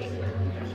church.